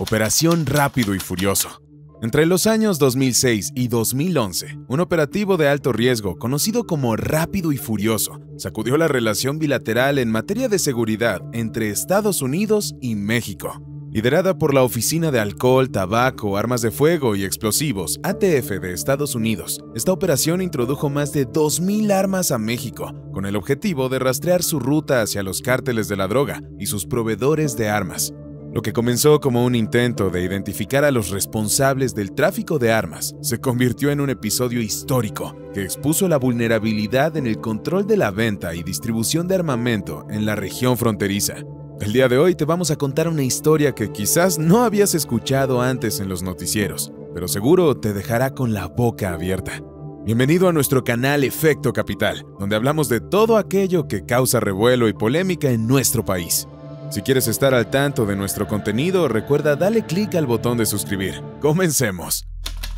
Operación Rápido y Furioso. Entre los años 2006 y 2011, un operativo de alto riesgo conocido como Rápido y Furioso sacudió la relación bilateral en materia de seguridad entre Estados Unidos y México. Liderada por la Oficina de Alcohol, Tabaco, Armas de Fuego y Explosivos, ATF de Estados Unidos, esta operación introdujo más de 2.000 armas a México, con el objetivo de rastrear su ruta hacia los cárteles de la droga y sus proveedores de armas. Lo que comenzó como un intento de identificar a los responsables del tráfico de armas se convirtió en un episodio histórico que expuso la vulnerabilidad en el control de la venta y distribución de armamento en la región fronteriza. El día de hoy te vamos a contar una historia que quizás no habías escuchado antes en los noticieros, pero seguro te dejará con la boca abierta. Bienvenido a nuestro canal Efecto Capital, donde hablamos de todo aquello que causa revuelo y polémica en nuestro país. Si quieres estar al tanto de nuestro contenido, recuerda darle clic al botón de suscribir. Comencemos.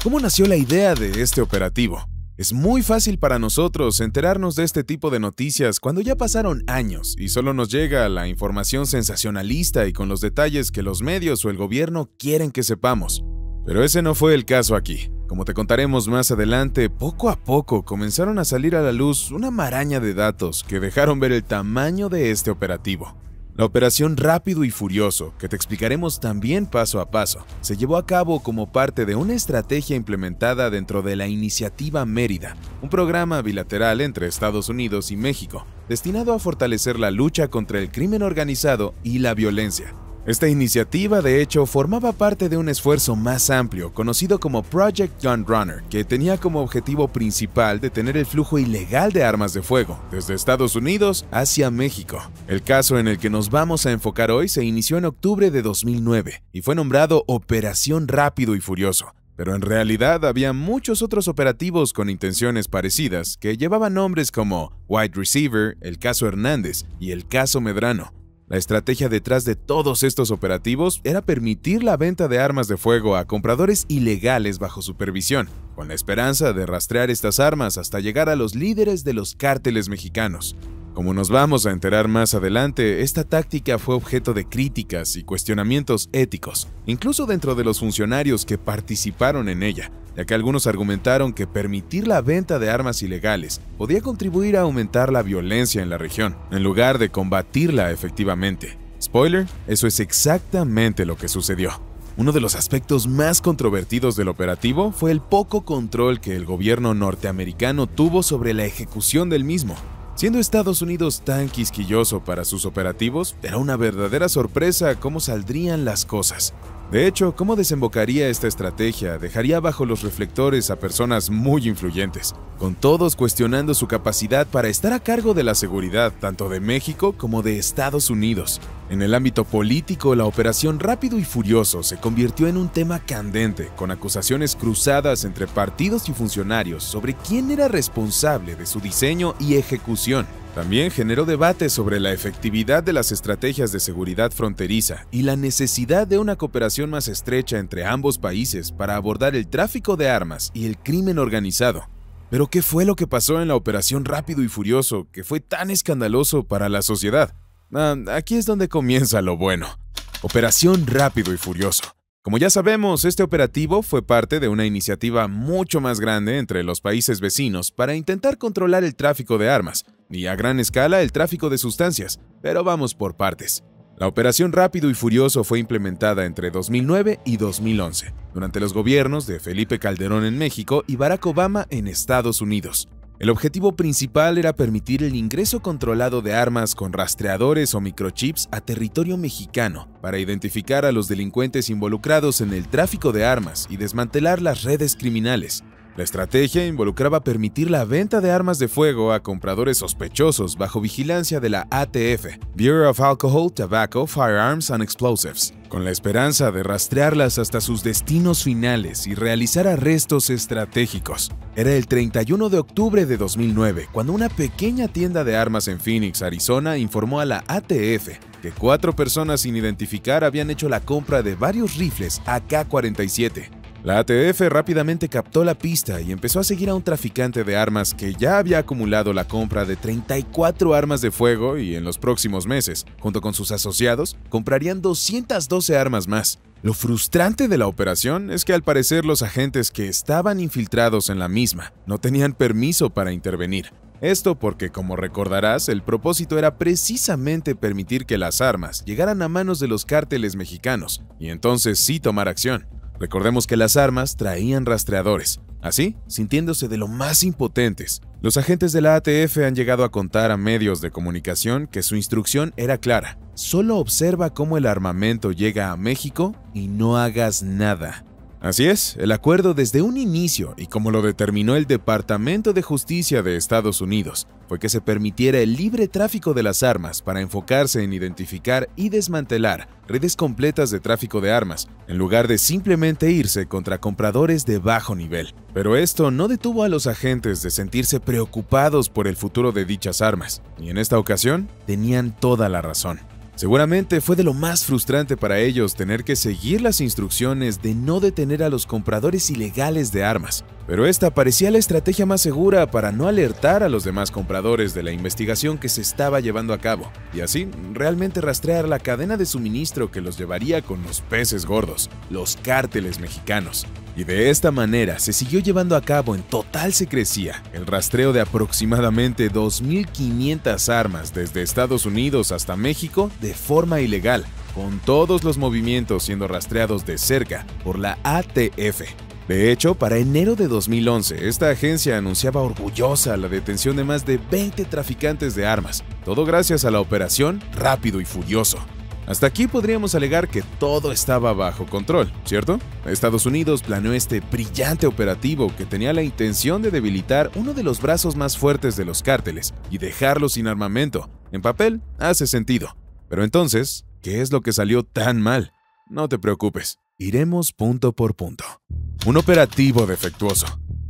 ¿Cómo nació la idea de este operativo? Es muy fácil para nosotros enterarnos de este tipo de noticias cuando ya pasaron años y solo nos llega la información sensacionalista y con los detalles que los medios o el gobierno quieren que sepamos. Pero ese no fue el caso aquí. Como te contaremos más adelante, poco a poco comenzaron a salir a la luz una maraña de datos que dejaron ver el tamaño de este operativo. La operación Rápido y Furioso, que te explicaremos también paso a paso, se llevó a cabo como parte de una estrategia implementada dentro de la Iniciativa Mérida, un programa bilateral entre Estados Unidos y México, destinado a fortalecer la lucha contra el crimen organizado y la violencia. Esta iniciativa, de hecho, formaba parte de un esfuerzo más amplio, conocido como Project Gun Runner, que tenía como objetivo principal detener el flujo ilegal de armas de fuego, desde Estados Unidos hacia México. El caso en el que nos vamos a enfocar hoy se inició en octubre de 2009 y fue nombrado Operación Rápido y Furioso, pero en realidad había muchos otros operativos con intenciones parecidas que llevaban nombres como Wide Receiver, el caso Hernández y el caso Medrano. La estrategia detrás de todos estos operativos era permitir la venta de armas de fuego a compradores ilegales bajo supervisión, con la esperanza de rastrear estas armas hasta llegar a los líderes de los cárteles mexicanos. Como nos vamos a enterar más adelante, esta táctica fue objeto de críticas y cuestionamientos éticos, incluso dentro de los funcionarios que participaron en ella, ya que algunos argumentaron que permitir la venta de armas ilegales podía contribuir a aumentar la violencia en la región, en lugar de combatirla efectivamente. Spoiler, eso es exactamente lo que sucedió. Uno de los aspectos más controvertidos del operativo fue el poco control que el gobierno norteamericano tuvo sobre la ejecución del mismo. Siendo Estados Unidos tan quisquilloso para sus operativos, era una verdadera sorpresa cómo saldrían las cosas. De hecho, cómo desembocaría esta estrategia dejaría bajo los reflectores a personas muy influyentes, con todos cuestionando su capacidad para estar a cargo de la seguridad tanto de México como de Estados Unidos. En el ámbito político, la operación Rápido y Furioso se convirtió en un tema candente, con acusaciones cruzadas entre partidos y funcionarios sobre quién era responsable de su diseño y ejecución. También generó debate sobre la efectividad de las estrategias de seguridad fronteriza y la necesidad de una cooperación más estrecha entre ambos países para abordar el tráfico de armas y el crimen organizado. Pero ¿qué fue lo que pasó en la operación Rápido y Furioso que fue tan escandaloso para la sociedad? Ah, aquí es donde comienza lo bueno. Operación Rápido y Furioso. Como ya sabemos, este operativo fue parte de una iniciativa mucho más grande entre los países vecinos para intentar controlar el tráfico de armas y a gran escala el tráfico de sustancias, pero vamos por partes. La operación Rápido y Furioso fue implementada entre 2009 y 2011, durante los gobiernos de Felipe Calderón en México y Barack Obama en Estados Unidos. El objetivo principal era permitir el ingreso controlado de armas con rastreadores o microchips a territorio mexicano para identificar a los delincuentes involucrados en el tráfico de armas y desmantelar las redes criminales. La estrategia involucraba permitir la venta de armas de fuego a compradores sospechosos bajo vigilancia de la ATF, Bureau of Alcohol, Tobacco, Firearms and Explosives, con la esperanza de rastrearlas hasta sus destinos finales y realizar arrestos estratégicos. Era el 31 de octubre de 2009 cuando una pequeña tienda de armas en Phoenix, Arizona, informó a la ATF que cuatro personas sin identificar habían hecho la compra de varios rifles AK-47 La ATF rápidamente captó la pista y empezó a seguir a un traficante de armas que ya había acumulado la compra de 34 armas de fuego y en los próximos meses, junto con sus asociados, comprarían 212 armas más. Lo frustrante de la operación es que al parecer los agentes que estaban infiltrados en la misma no tenían permiso para intervenir. Esto porque, como recordarás, el propósito era precisamente permitir que las armas llegaran a manos de los cárteles mexicanos y entonces sí tomar acción. Recordemos que las armas traían rastreadores. Así, sintiéndose de lo más impotentes, los agentes de la ATF han llegado a contar a medios de comunicación que su instrucción era clara. Solo observa cómo el armamento llega a México y no hagas nada. Así es, el acuerdo desde un inicio y como lo determinó el Departamento de Justicia de Estados Unidos, fue que se permitiera el libre tráfico de las armas para enfocarse en identificar y desmantelar redes completas de tráfico de armas, en lugar de simplemente irse contra compradores de bajo nivel. Pero esto no detuvo a los agentes de sentirse preocupados por el futuro de dichas armas, y en esta ocasión tenían toda la razón. Seguramente fue de lo más frustrante para ellos tener que seguir las instrucciones de no detener a los compradores ilegales de armas, pero esta parecía la estrategia más segura para no alertar a los demás compradores de la investigación que se estaba llevando a cabo, y así realmente rastrear la cadena de suministro que los llevaría con los peces gordos, los cárteles mexicanos. Y de esta manera se siguió llevando a cabo en total secrecía el rastreo de aproximadamente 2.500 armas desde Estados Unidos hasta México de forma ilegal, con todos los movimientos siendo rastreados de cerca por la ATF. De hecho, para enero de 2011, esta agencia anunciaba orgullosa la detención de más de 20 traficantes de armas, todo gracias a la operación Rápido y Furioso. Hasta aquí podríamos alegar que todo estaba bajo control, ¿cierto? Estados Unidos planeó este brillante operativo que tenía la intención de debilitar uno de los brazos más fuertes de los cárteles y dejarlo sin armamento. En papel, hace sentido. Pero entonces, ¿qué es lo que salió tan mal? No te preocupes, iremos punto por punto. Un operativo defectuoso.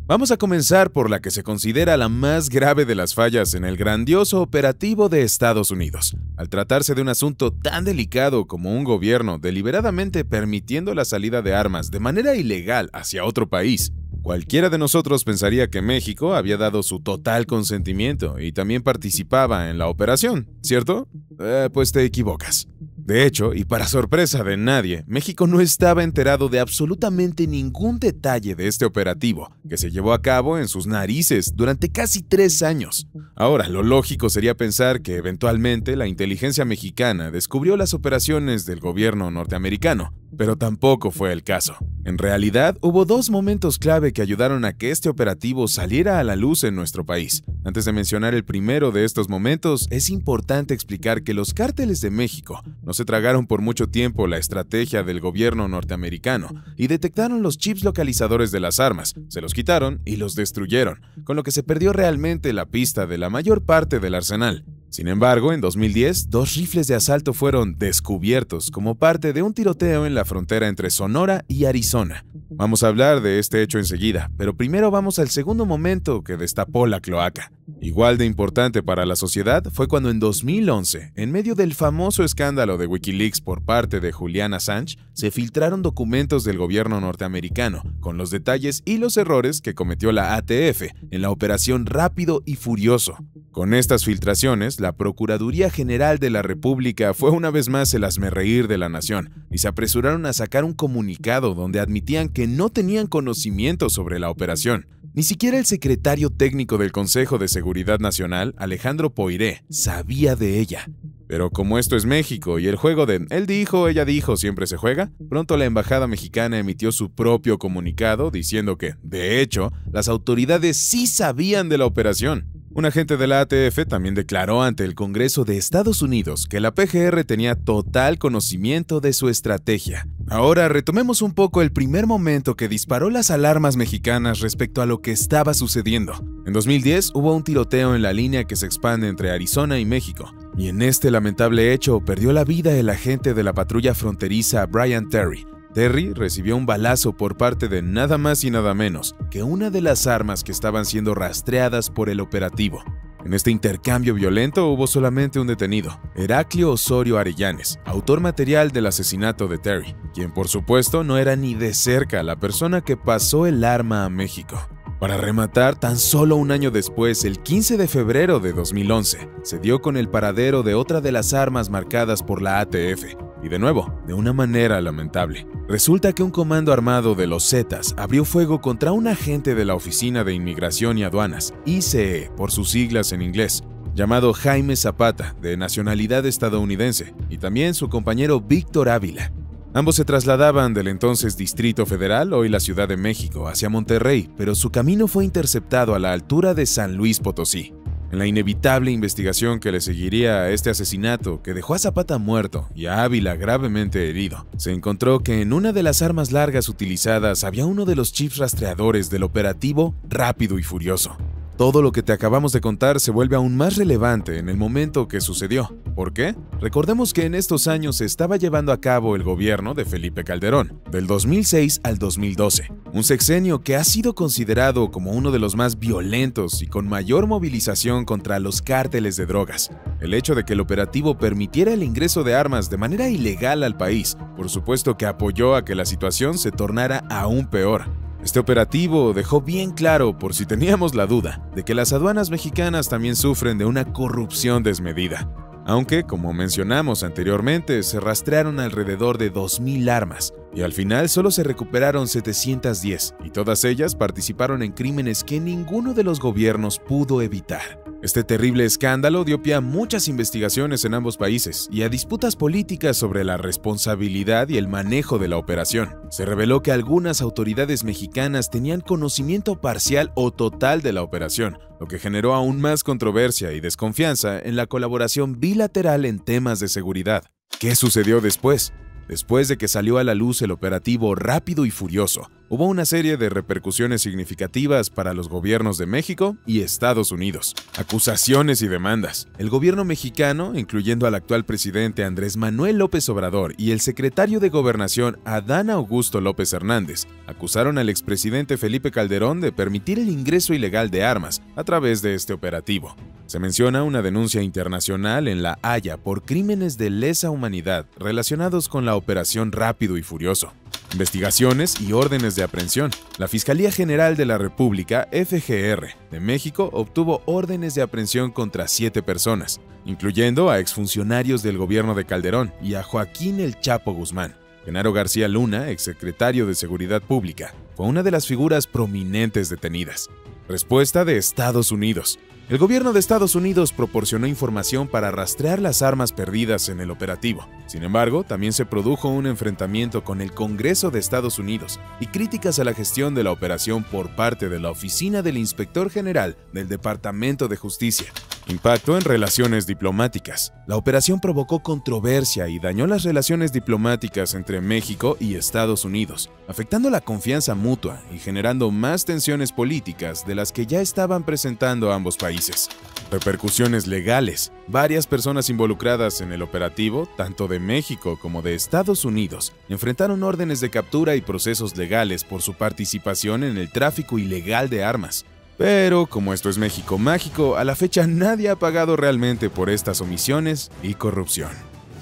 Vamos a comenzar por la que se considera la más grave de las fallas en el grandioso operativo de Estados Unidos. Al tratarse de un asunto tan delicado como un gobierno deliberadamente permitiendo la salida de armas de manera ilegal hacia otro país, Cualquiera de nosotros pensaría que México había dado su total consentimiento y también participaba en la operación, ¿cierto? Eh, pues te equivocas. De hecho, y para sorpresa de nadie, México no estaba enterado de absolutamente ningún detalle de este operativo, que se llevó a cabo en sus narices durante casi tres años. Ahora, lo lógico sería pensar que eventualmente la inteligencia mexicana descubrió las operaciones del gobierno norteamericano, pero tampoco fue el caso. En realidad, hubo dos momentos clave que ayudaron a que este operativo saliera a la luz en nuestro país. Antes de mencionar el primero de estos momentos, es importante explicar que los cárteles de México no se tragaron por mucho tiempo la estrategia del gobierno norteamericano y detectaron los chips localizadores de las armas, se los quitaron y los destruyeron, con lo que se perdió realmente la pista de la mayor parte del arsenal. Sin embargo, en 2010, dos rifles de asalto fueron descubiertos como parte de un tiroteo en la frontera entre Sonora y Arizona. Vamos a hablar de este hecho enseguida, pero primero vamos al segundo momento que destapó la cloaca. Igual de importante para la sociedad fue cuando en 2011, en medio del famoso escándalo de Wikileaks por parte de Julian Assange, se filtraron documentos del gobierno norteamericano con los detalles y los errores que cometió la ATF en la operación Rápido y Furioso. Con estas filtraciones, la Procuraduría General de la República fue una vez más el asmerreír de la nación y se apresuraron a sacar un comunicado donde admitían que no tenían conocimiento sobre la operación. Ni siquiera el secretario técnico del Consejo de Seguridad Nacional, Alejandro Poiré, sabía de ella. Pero como esto es México y el juego de él dijo, ella dijo siempre se juega, pronto la embajada mexicana emitió su propio comunicado diciendo que, de hecho, las autoridades sí sabían de la operación. Un agente de la ATF también declaró ante el Congreso de Estados Unidos que la PGR tenía total conocimiento de su estrategia. Ahora retomemos un poco el primer momento que disparó las alarmas mexicanas respecto a lo que estaba sucediendo. En 2010 hubo un tiroteo en la línea que se expande entre Arizona y México, y en este lamentable hecho perdió la vida el agente de la patrulla fronteriza Brian Terry, Terry recibió un balazo por parte de nada más y nada menos que una de las armas que estaban siendo rastreadas por el operativo. En este intercambio violento hubo solamente un detenido, Heraclio Osorio Arellanes, autor material del asesinato de Terry, quien por supuesto no era ni de cerca la persona que pasó el arma a México. Para rematar, tan solo un año después, el 15 de febrero de 2011, se dio con el paradero de otra de las armas marcadas por la ATF, y de nuevo, de una manera lamentable. Resulta que un comando armado de los Zetas abrió fuego contra un agente de la Oficina de Inmigración y Aduanas, ICE por sus siglas en inglés, llamado Jaime Zapata, de nacionalidad estadounidense, y también su compañero Víctor Ávila, Ambos se trasladaban del entonces Distrito Federal, hoy la Ciudad de México, hacia Monterrey, pero su camino fue interceptado a la altura de San Luis Potosí. En la inevitable investigación que le seguiría a este asesinato, que dejó a Zapata muerto y a Ávila gravemente herido, se encontró que en una de las armas largas utilizadas había uno de los chips rastreadores del operativo Rápido y Furioso. Todo lo que te acabamos de contar se vuelve aún más relevante en el momento que sucedió. ¿Por qué? Recordemos que en estos años se estaba llevando a cabo el gobierno de Felipe Calderón, del 2006 al 2012, un sexenio que ha sido considerado como uno de los más violentos y con mayor movilización contra los cárteles de drogas. El hecho de que el operativo permitiera el ingreso de armas de manera ilegal al país, por supuesto que apoyó a que la situación se tornara aún peor. Este operativo dejó bien claro, por si teníamos la duda, de que las aduanas mexicanas también sufren de una corrupción desmedida. Aunque, como mencionamos anteriormente, se rastrearon alrededor de 2.000 armas, y al final solo se recuperaron 710, y todas ellas participaron en crímenes que ninguno de los gobiernos pudo evitar. Este terrible escándalo dio pie a muchas investigaciones en ambos países y a disputas políticas sobre la responsabilidad y el manejo de la operación. Se reveló que algunas autoridades mexicanas tenían conocimiento parcial o total de la operación, lo que generó aún más controversia y desconfianza en la colaboración bilateral en temas de seguridad. ¿Qué sucedió después? Después de que salió a la luz el operativo Rápido y Furioso, hubo una serie de repercusiones significativas para los gobiernos de México y Estados Unidos. Acusaciones y demandas. El gobierno mexicano, incluyendo al actual presidente Andrés Manuel López Obrador y el secretario de Gobernación Adán Augusto López Hernández, acusaron al expresidente Felipe Calderón de permitir el ingreso ilegal de armas a través de este operativo. Se menciona una denuncia internacional en La Haya por crímenes de lesa humanidad relacionados con la Operación Rápido y Furioso. Investigaciones y órdenes de aprehensión. La Fiscalía General de la República, FGR, de México obtuvo órdenes de aprehensión contra siete personas, incluyendo a exfuncionarios del gobierno de Calderón y a Joaquín El Chapo Guzmán. Genaro García Luna, exsecretario de Seguridad Pública, fue una de las figuras prominentes detenidas. Respuesta de Estados Unidos. El gobierno de Estados Unidos proporcionó información para rastrear las armas perdidas en el operativo. Sin embargo, también se produjo un enfrentamiento con el Congreso de Estados Unidos y críticas a la gestión de la operación por parte de la Oficina del Inspector General del Departamento de Justicia. Impacto en relaciones diplomáticas. La operación provocó controversia y dañó las relaciones diplomáticas entre México y Estados Unidos, afectando la confianza mutua y generando más tensiones políticas de las que ya estaban presentando ambos países. Repercusiones legales. Varias personas involucradas en el operativo, tanto de México como de Estados Unidos, enfrentaron órdenes de captura y procesos legales por su participación en el tráfico ilegal de armas. Pero como esto es México mágico, a la fecha nadie ha pagado realmente por estas omisiones y corrupción.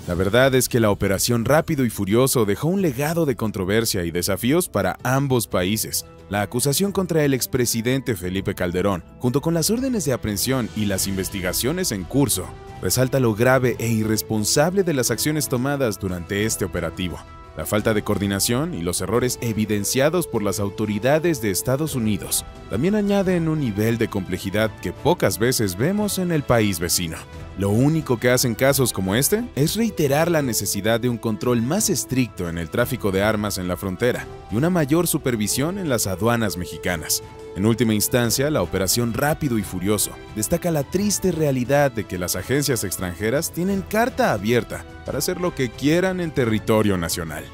La verdad es que la operación Rápido y Furioso dejó un legado de controversia y desafíos para ambos países. La acusación contra el expresidente Felipe Calderón, junto con las órdenes de aprehensión y las investigaciones en curso, resalta lo grave e irresponsable de las acciones tomadas durante este operativo. La falta de coordinación y los errores evidenciados por las autoridades de Estados Unidos también añaden un nivel de complejidad que pocas veces vemos en el país vecino. Lo único que hacen casos como este es reiterar la necesidad de un control más estricto en el tráfico de armas en la frontera y una mayor supervisión en las aduanas mexicanas. En última instancia, la operación Rápido y Furioso destaca la triste realidad de que las agencias extranjeras tienen carta abierta para hacer lo que quieran en territorio nacional.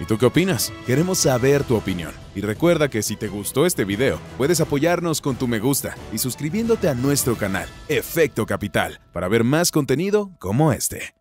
¿Y tú qué opinas? Queremos saber tu opinión. Y recuerda que si te gustó este video, puedes apoyarnos con tu me gusta y suscribiéndote a nuestro canal, Efecto Capital, para ver más contenido como este.